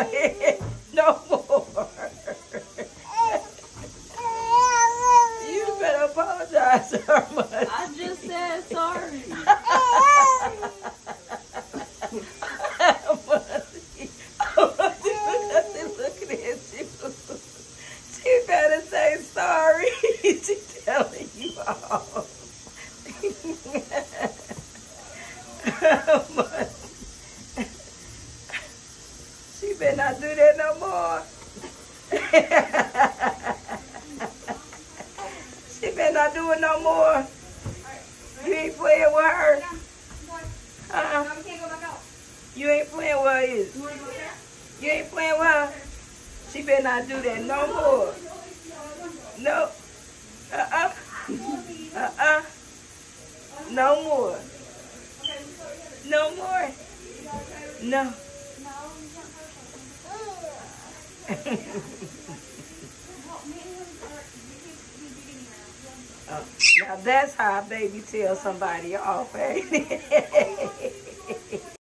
ahead. No more. you better apologize. I just said sorry. looking at you. She better say sorry. She's telling you all. She better not do that no more. she better not do it no more. You ain't playing with her. Uh-uh. You ain't playing with her. is you? You ain't playing with her. She better not do that no more. No. Uh-uh. Uh-uh. No more. No more. No. Uh, now that's how a baby tells somebody off, ain't it?